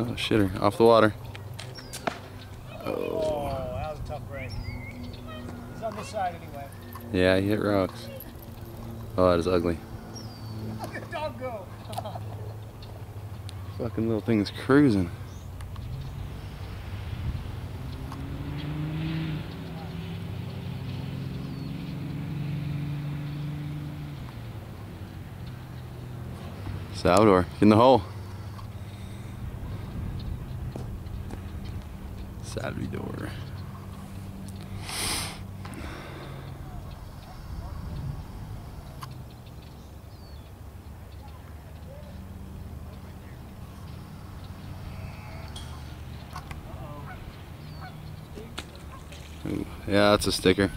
Oh, shitter. Off the water. Oh, that was a tough break. He's on this side anyway. Yeah, he hit rocks. Oh, that is ugly. Look at the dog go. Fucking little thing's cruising. Salvador, in the hole. Salvador. Yeah, that's a sticker.